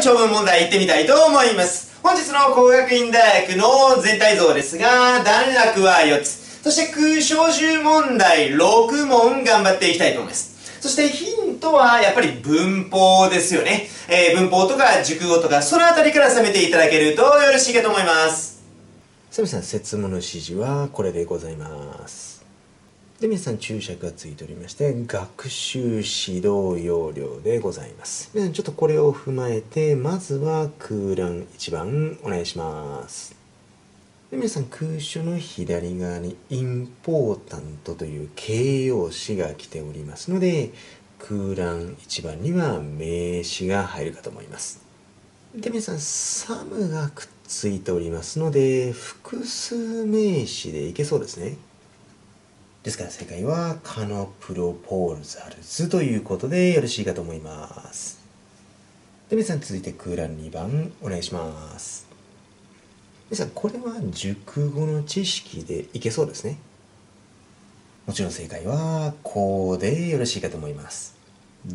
長文問題行ってみたいと思います。本日の工学院大学の全体像ですが、段落は4つ。そして空小集問題6問頑張っていきたいと思います。そしてヒントはやっぱり文法ですよね。えー、文法とか熟語とかそのあたりから攻めていただけるとよろしいかと思います。さみさん、説問の指示はこれでございます。で、皆さん注釈がついておりまして、学習指導要領でございます。皆さんちょっとこれを踏まえて、まずは空欄1番お願いします。で皆さん空所の左側にインポータントという形容詞が来ておりますので空欄1番には名詞が入るかと思いますで皆さんサムがくっついておりますので複数名詞でいけそうですねですから正解はカノプロポールザルズということでよろしいかと思います。で皆さん続いて空欄2番お願いします。皆さんこれは熟語の知識でいけそうですね。もちろん正解はこうでよろしいかと思います。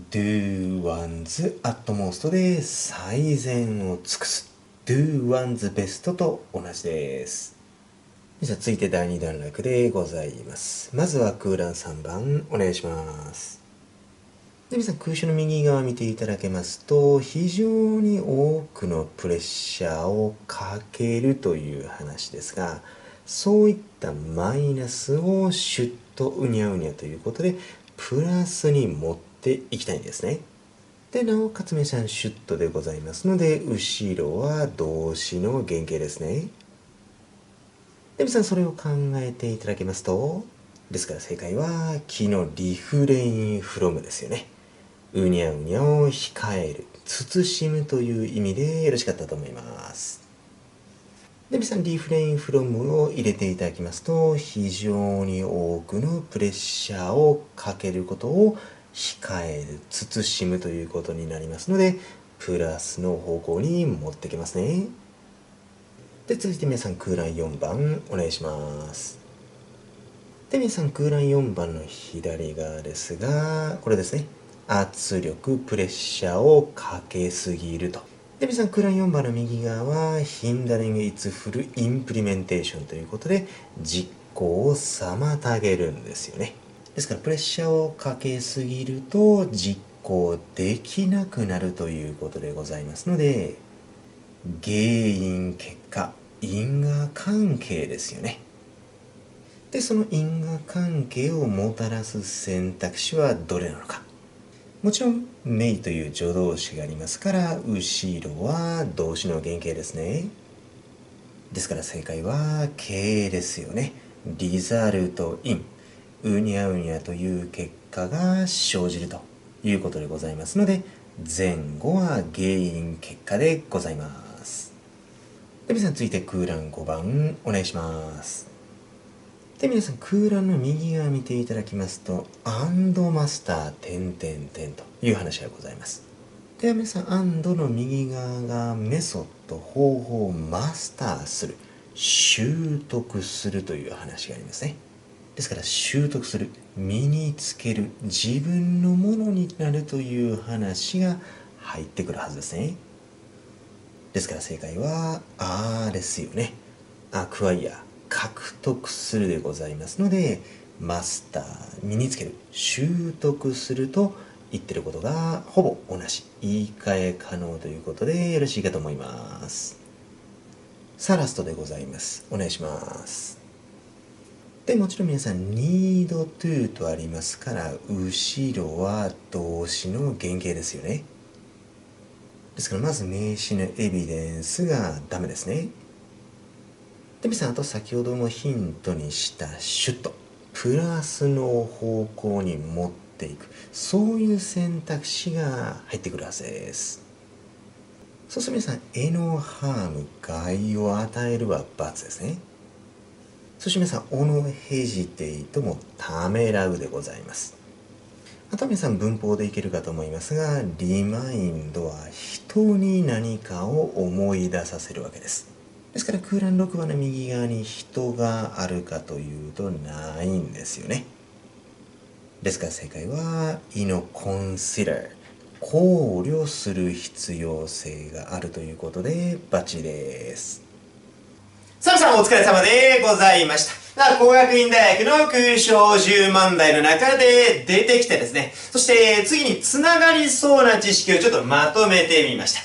do one's utmost で最善を尽くす。do one's best と同じです。じゃあ続いて第2段落でございますまずは空欄3番お願いしますで皆さん空襲の右側見ていただけますと非常に多くのプレッシャーをかけるという話ですがそういったマイナスをシュッとうにゃうにゃということでプラスに持っていきたいんですね。でなおかつ皆さんシュッとでございますので後ろは動詞の原型ですね。で皆さんそれを考えていただけますとですから正解は木のリフレインフロムですよね。うにゃうにゃを控える慎むという意味でよろしかったと思いますで皆さんリフレインフロムを入れていただきますと非常に多くのプレッシャーをかけることを控える慎むということになりますのでプラスの方向に持ってきますねで続いて皆さん空欄4番お願いしますで皆さん空欄4番の左側ですがこれですね圧力、プレッシャーをかけすぎると。で、皆さん、クラン4番の右側は、ヒンダリング・イツ・フル・インプリメンテーションということで、実行を妨げるんですよね。ですから、プレッシャーをかけすぎると、実行できなくなるということでございますので、原因、結果、因果関係ですよね。で、その因果関係をもたらす選択肢はどれなのか。もちろん、メイという助動詞がありますから、後ろは動詞の原型ですね。ですから正解は、形ですよね。リザルトイン。うにゃうにゃという結果が生じるということでございますので、前後は原因結果でございます。で、皆さん続いて空欄5番お願いします。で皆さん空欄の右側見ていただきますと「アンドマスター点点点」という話がございます。では皆さん「アンド」の右側がメソッド方法マスターする習得するという話がありますね。ですから習得する身につける自分のものになるという話が入ってくるはずですね。ですから正解は「あー」ですよね。アクワイア獲得するでございますのでマスター身につける習得すると言ってることがほぼ同じ。言い換え可能ということでよろしいかと思います。さあラストでございます。お願いします。でもちろん皆さん need to とありますから後ろは動詞の原型ですよね。ですからまず名詞のエビデンスがダメですね。でみさんあと先ほどもヒントにしたシュッとプラスの方向に持っていく。そういう選択肢が入ってくるはずです。そうすると皆さん「エノハーム害を与える」は×ですね。そして皆さん「オノヘジテイト」もためらうでございます。あとは皆さん文法でいけるかと思いますがリマインドは人に何かを思い出させるわけですですから空欄6番の右側に人があるかというとないんですよね。ですから正解は、イノコンシダー。考慮する必要性があるということでバチですサムさんお疲れ様でございました工学院大学の空想10問題の中で出てきてですね。そして次につながりそうな知識をちょっとまとめてみました。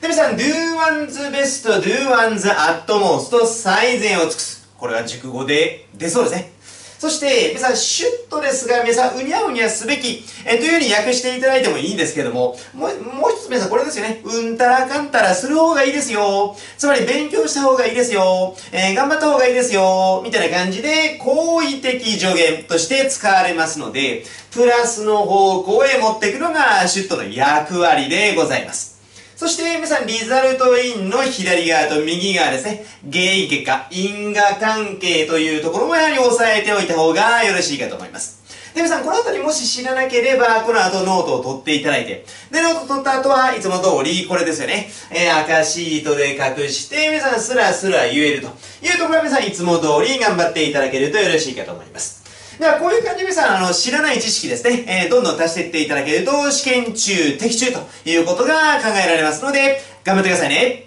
で皆さん do one's best do one's utmost 最善を尽くす。これは熟語で出そうですね。そして、皆さん、シュッとですが、皆さん、うにゃうにゃすべき、えというように訳していただいてもいいんですけども、もう、もう一つ皆さん、これですよね。うんたらかんたらする方がいいですよ。つまり、勉強した方がいいですよ。えー、頑張った方がいいですよ。みたいな感じで、好意的助言として使われますので、プラスの方向へ持っていくのが、 should の役割でございます。そして皆さん、 result in の左側と右側ですね。原因結果、因果関係というところもやはり押さえておいた方がよろしいかと思います。で、皆さん、この後にもし知らなければ、この後ノートを取っていただいて、で、ノート取った後はいつも通り、これですよね。えー、赤シートで隠して、皆さん、スラスラ言えるというところは皆さん、いつも通り頑張っていただけるとよろしいかと思います。では、こういう感じで皆さん、あの、知らない知識ですね、えー、どんどん足していっていただけると、試験中、的中ということが考えられますので、頑張ってくださいね。